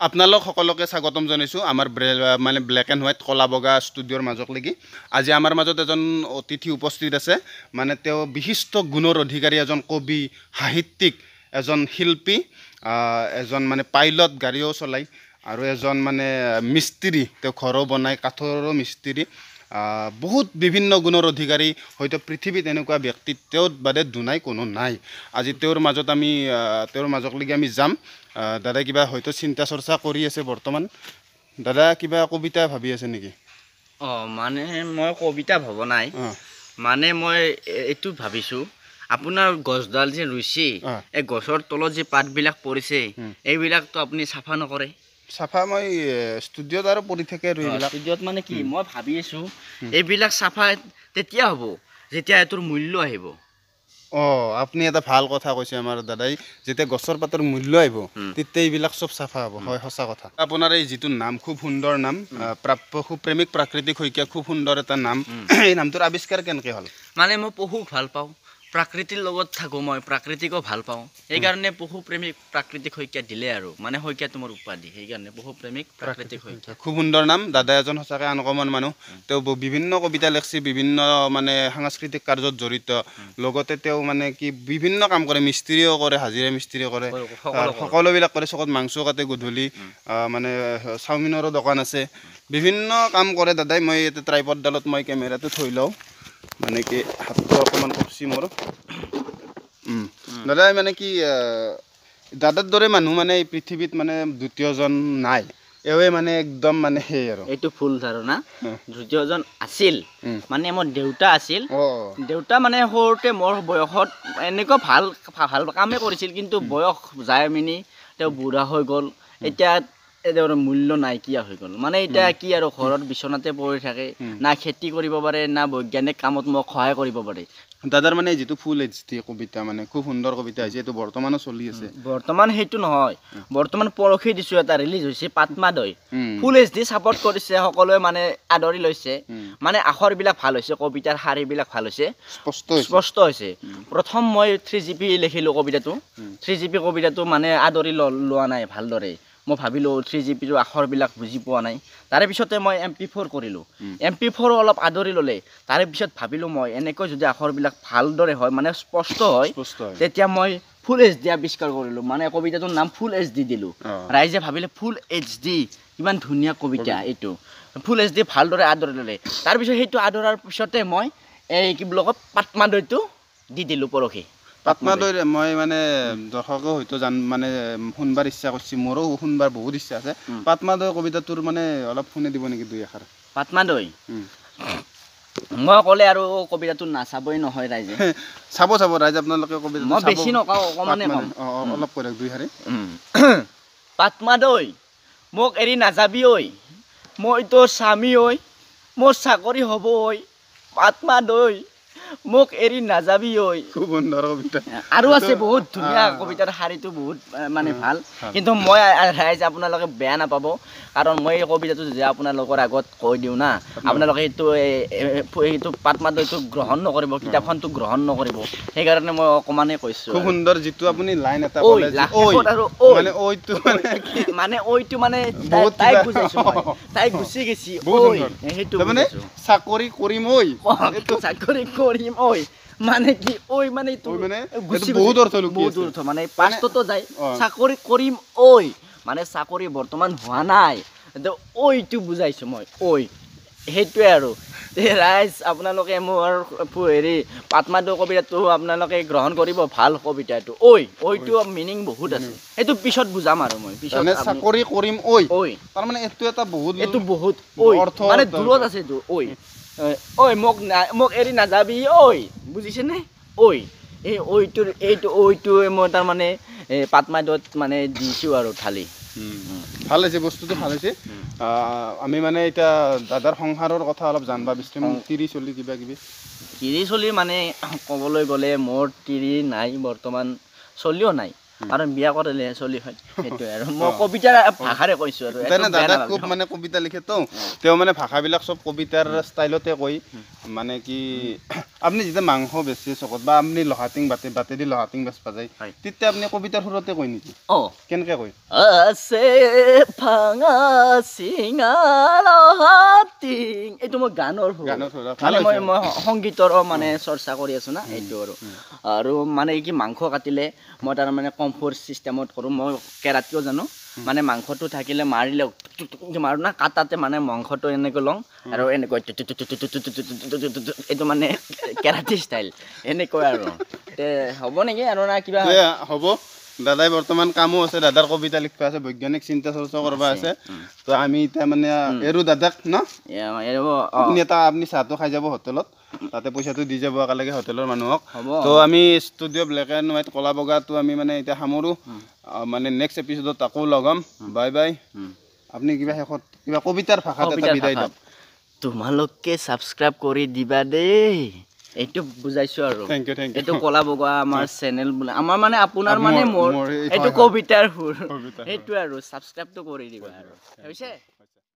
আপোনালোক সকলোকে স্বাগতম জনাইছোঁ। আমাৰ ব্ৰে- মানে ব্লেক এণ্ড হোৱাইট কলা বগা ষ্টুডিঅ'ৰ মাজক লাগি। আজি আমাৰ মাজত এজন অতিথি উপস্থিত আছে। মানে তেওঁ বিশিষ্ট গুণৰ অধিকাৰী এজন কবি সাহিত্যিক এজন শিল্পী এজন মানে পাইলট গাড়ীও চলায় আৰু এজন মানে মিস্ত্ৰী। তেওঁ ঘৰো বনায় কাঠৰো মিস্ত্ৰী। বহুত বিভিন্ন গুণৰ অধিকাৰী হয়তো পৃথিৱীত এনেকুৱা ব্যক্তি তেওঁৰ বাদে দুনাই কোনো নাই। আজি তেওঁৰ মাজত আমি তেওঁৰ মাজকলৈকে আমি যাম। দাদাই কিবা হয়তো চিন্তা চৰ্চা কৰি আছে বৰ্তমান। দাদা কিবা কবিতা ভাবি আছে নেকি? অঁ মানে মই কবিতা ভবা নাই। মানে মই এইটো ভাবিছোঁ। আপোনাৰ গছডাল যে ৰুইছে। এই গছৰ তলত যে পাতবিলাক পৰিছে। এইবিলাকতো আপুনি চাফা নকৰে? চাফা মই ষ্টুডিঅ'ত আৰু পৰি থাকে ষ্টুডিঅ'ত মানে কি মই ভাবি আছোঁ এইবিলাক চাফা তেতিয়া হ'ব যেতিয়া এইটোৰ মূল্য আহিব। অঁ আপুনি এটা ভাল কথা কৈছে আমাৰ দাদাই যেতিয়া গছৰ পাতৰ মূল্য আহিব। তেতিয়া এইবিলাক চব চাফা হ'ব হয় সঁচা কথা। আপোনাৰ এই যিটো নাম খুব সুন্দৰ নাম প্ৰাপ্য সুপ্ৰেমিক প্ৰাকৃতিক শইকীয়া খুব সুন্দৰ এটা নাম এই নামটোৰ আৱিষ্কাৰ কেনেকৈ হ'ল? মানে মই পশুক ভাল পাওঁ। প্ৰাকৃতিৰ লগত থাকোঁ মই প্ৰাকৃতিকো ভাল পাওঁ। সেইকাৰণে পশু প্ৰেমিক প্ৰাকৃতিক শইকীয়া দিলে আৰু। মানে শইকীয়াটো মোৰ উপাধি। সেইকাৰণে পশু প্ৰেমিক প্ৰাকৃতিক শইকীয়া খুব সুন্দৰ নাম। দাদা এজন সঁচাকৈ আনকমন মানুহ। তেওঁ বিভিন্ন কবিতা লিখছি বিভিন্ন মানে সাংস্কৃতিক কাৰ্যত জড়িত। লগতে তেওঁ মানে কি বিভিন্ন কাম কৰে। মিস্ত্ৰীও কৰে হাজিৰা মিস্ত্ৰীও কৰে। সকলোবিলাক কৰে। চকত মাংস কাটে গধূলি। মানে চাওমিনৰো দোকান আছে। বিভিন্ন কাম কৰে। দাদাই মই এতিয়া ট্ৰাইপডডালত মই কেমেৰাটো থৈ লওঁ। মানে কি হাতটো অকণমান কপচি মোৰ। দাদাই মানে কি দাদাৰ দৰে মানুহ মানে এই পৃথিৱীত মানে দ্বিতীয়জন নাই। এওঁৱে মানে একদম মানে সেই আৰু। এইটো ভুল ধাৰণা। দ্বিতীয়জন আছিল। মানে মোৰ দেউতা আছিল। দেউতা মানে সৰুতে মোৰ বয়সত এনেকুৱা ভাল ভাল কামেই কৰিছিল কিন্তু বয়স যাই মিনি তেওঁ বুঢ়া হৈ গ'ল। এতিয়া তেওঁৰ মূল্য নাইকিয়া হৈ গ'ল। মানে এতিয়া কি আৰু ঘৰত বিচনাতে পৰি থাকে। না খেতি কৰিব পাৰে না বৈজ্ঞানিক কামত মোক সহায় কৰিব পাৰে। দাদাৰ মানে যিটো ফুল এইচ ডি কবিতা মানে খুব সুন্দৰ কবিতা হৈছে এইটো বৰ্তমানো চলি আছে। বৰ্তমান সেইটো নহয়। বৰ্তমান পৰহি দিছোঁ এটা ৰিলিজ হৈছে Patmadoi. Full H D support কৰিছে সকলোৱে মানে আদৰি লৈছে। মানে আখৰবিলাক ভাল হৈছে কবিতাৰ শাৰীবিলাক ভাল হৈছে। স্পষ্ট হৈছে। প্ৰথম মই থ্ৰী জি পি লিখিলোঁ কবিতাটো। থ্ৰী জি পি কবিতাটো মানে আদৰি ল- লোৱা নাই ভালদৰে। মই ভাবিলোঁ থ্ৰী জি পিটো আখৰবিলাক বুজি পোৱা নাই। তাৰে পিছতে মই এম পি ফ'ৰ কৰিলোঁ। এম পি ফ'ৰ অলপ আদৰি ল'লে। তাৰে পিছত ভাবিলোঁ মই এনেকৈ যদি আখৰবিলাক ভালদৰে হয় মানে স্পষ্ট হয় তেতিয়া মই ফুল এইচ ডি আৱিষ্কাৰ কৰিলোঁ। মানে কবিতাটোৰ নাম ফুল এইচ ডি দিলোঁ। ৰাইজে ভাবিলে ফুল এইচ ডি কিমান ধুনীয়া কবিতা এইটো। ফুল এইচ ডি ভালদৰে আদৰি ল'লে। তাৰপিছত সেইটো আদৰাৰ পিছতে মই এই কি বুলি কয় পাটমাদৈটো দি দিলোঁ পৰহি। পাটমাদৈৰ মই মানে দৰ্শকেও হয়তো জান মানে শুনবাৰ ইচ্ছা কৰিছে মোৰো শুনবাৰ বহুত ইচ্ছা আছে। পাটমাদৈ কবিতাটোৰ মানে অলপ শুনি দিব নেকি দুই এষাৰ? পাটমাদৈ। মই ক'লে আৰু কবিতাটো নাচাবই নহয় ৰাইজে। চাব চাব ৰাইজ আপোনালোকে কবিতা মই বেছি নকওঁ অকণমানে ক'ম। অলপ কৈ দুই শাৰী পাটমাদৈ মোক এৰি নাযাবি ঐ। মই তোৰ স্বামী ঐ মোৰ চাকৰি হ'ব ঐ। পাটমাদৈ মোক এৰি নাযাবি ঐ। খুব সুন্দৰ কবিতা। আৰু আছে বহুত ধুনীয়া। কবিতাৰ শাৰীটো বহুত মানে ভাল। কিন্তু মই ৰাইজ আপোনালোকে বেয়া নাপাব। কাৰণ মই এই কবিতাটো যে আপোনালোকৰ আগত কৈ দিওঁ না আপোনালোকে এইটো এই- এই- এইটো পাটমাদৈটো গ্ৰহণ নকৰিব কিতাপখনটো গ্ৰহণ নকৰিব। সেইকাৰণে মই অকণমানেই কৈছোঁ খুব। সুন্দৰ যিটো আপুনি লাইন এটা। মানে ঐটো মানে মানে ঐটো মানে তাই- তাইক বুজাইছো তাইক গুচি গেছি। ঐ সেইটো বুজাইছো। চাকৰি কৰিম ঐ। চাকৰি কৰিম। ঐ মানে কি ঐ মানে বহুত। অৰ্থ লুকি বহুত। অৰ্থ মানে পাষ্টতো যায়। চাকৰি কৰিম ঐ। মানে চাকৰি বৰ্তমান হোৱা নাই। ঐটো বুজাইছো মই ঐ। সেইটোৱে আৰু। ৰাইজ আপোনালোকে মোৰ হেৰি পাটমাদু কবিতাটো আপোনালোকে গ্ৰহণ কৰিব ভাল কবিতাটো। ঐ ঐটো মিনিং বহুত আছে। সেইটো পিছত বুজাম আৰু মই পিছত চাকৰি কৰিম ঐ। ঐ। তাৰমানে এইটো এটা বহুত এইটো বহুত ঐ। অৰ্থ মানে। দূৰত আছে এইটো ঐ। ঐ মোক মোক এৰি নাযাবি ঐ বুজিছেনে ঐ এই ঐটোৰ এইটো ঐটোৱে মই তাৰমানে এই পাটমাদত মানে দিছোঁ আৰু উম। ভাল হৈছে বস্তুটো ভাল হৈছে আমি মানে এতিয়া দাদাৰ সংসাৰৰ কথা অলপ জানবা বিচাৰিম তিৰি চলি কিবা কিবি তিৰি চলি মানে ক'বলৈ গ'লে মোৰ তিৰি নাই বৰ্তমান চলিও নাই কাৰণ বিয়া কৰিলে চলি হয় সেইটোৱে আৰু। মই কবিতাৰ ভাষাৰে কৈছোঁ আৰু দাদা। খুব মানে কবিতা লিখে তো। তেওঁ মানে ভাষাবিলাক চব কবিতাৰ ষ্টাইলতে কয়। মানে কি আপুনি যেতিয়া মাংস বেছি চকত বা আপুনি লহাটিং বাটে বাটেদি লহাটিং বেচবা যায় হয়। তেতিয়া আপুনি কবিতাৰ সুৰতে কয় নেকি? অঁ। কেনেকৈ কয়? আছে ভাঙা চিঙা লহাটিং। এইটো মই গানৰ। গানৰ মই। মই সংগীতৰ মানে চৰ্চা কৰি আছো না সেইটো আৰু। আৰু মানে কি মাংস কাটিলে মই তাৰমানে কমফৰ্ট চিষ্টেমত কৰোঁ মই কেৰাটিও জানো। মানে মাংসটো থাকিলে মাৰিলে মাৰোঁ না কাটাতে মানে মাংসটো এনেকৈ লওঁ আৰু এনেকৈ এইটো মানে কেৰাটি ষ্টাইল এনেকৈ আৰু হ'ব নেকি আৰু না কিবা হ'ব দাদাই বৰ্তমান কামো আছে দাদাৰ কবিতা লিখিব আছে বৈজ্ঞানিক চিন্তা চৰ্চা কৰিব আছে ত' আমি এতিয়া মানে এৰো দাদাক ন আপুনি এটা আপুনি চাহটো খাই যাব হোটেলত তাতে পইচাটো দি যাব একেলগে হোটেলৰ মানুহক। তো আমি ষ্টুডিঅ' ব্লেক এণ্ড হোৱাইট কলা বগাটো আমি মানে এতিয়া সামৰোঁ। মানে নেক্সট এপিচডত আকৌ লগ হ'ম বাই বাই। আপুনি কিবা শেষত কিবা কবিতাৰ ভাষাত এটা বিদায়। দিয়ক। তোমালোকে ছাবস্ক্ৰাইব কৰি দিবা দেই। এইটো বুজাইছো আৰু। এইটো কলা বগা আমাৰ চেনেল বোলে। আমাৰ মানে আপোনাৰ মানে মোৰ মোৰ এই- এইটো। কবিতাৰ সুৰ। সেইটোৱে আৰু ছাবস্ক্ৰাইবটো কৰি দিবা আৰু। হৈছে?